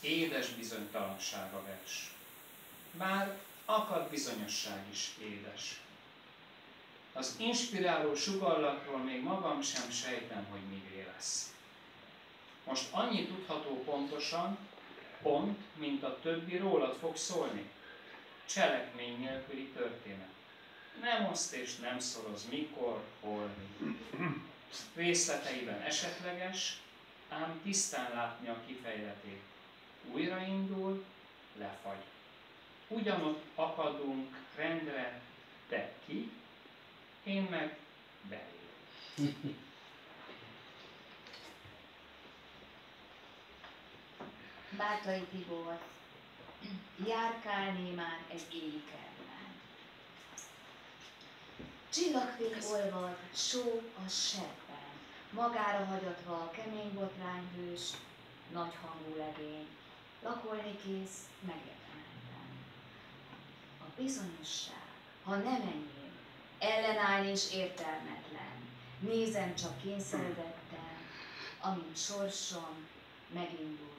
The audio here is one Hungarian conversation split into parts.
édes bizonytalanság a vers. Bár akad bizonyosság is édes. Az inspiráló sugallatról még magam sem sejtem, hogy mi lesz. Most annyi tudható pontosan, pont, mint a többi rólad fog szólni. Cselekmény nélküli történet. Nem oszt és nem szoroz, mikor, hol, Részleteiben esetleges, ám tisztán látni a kifejletét. Újraindul, lefagy. Ugyanott akadunk rendre, te ki, én meg belé. Bátai Tibor, járkálni már egy éjkerben. Csillagfény olvad, só a sebben, magára hagyatva a kemény botrányhős, nagy hangú legény, lakolni kész, megérdemelten. A bizonyosság, ha nem enyém, ellenállni is értelmetlen, nézem csak kényszeredetten, amint sorsom megindul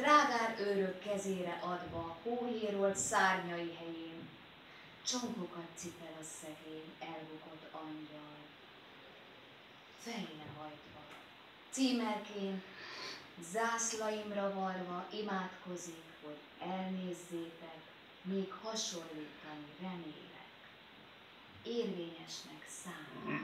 Drágár őrök kezére adva, hóhérolt szárnyai helyén, csonkokat cipel a szegény, elbukott angyal. Fejre hajtva, címerként, zászlaimra valva imádkozik, hogy elnézzétek, még hasonlítani remélek. Érvényesnek számít.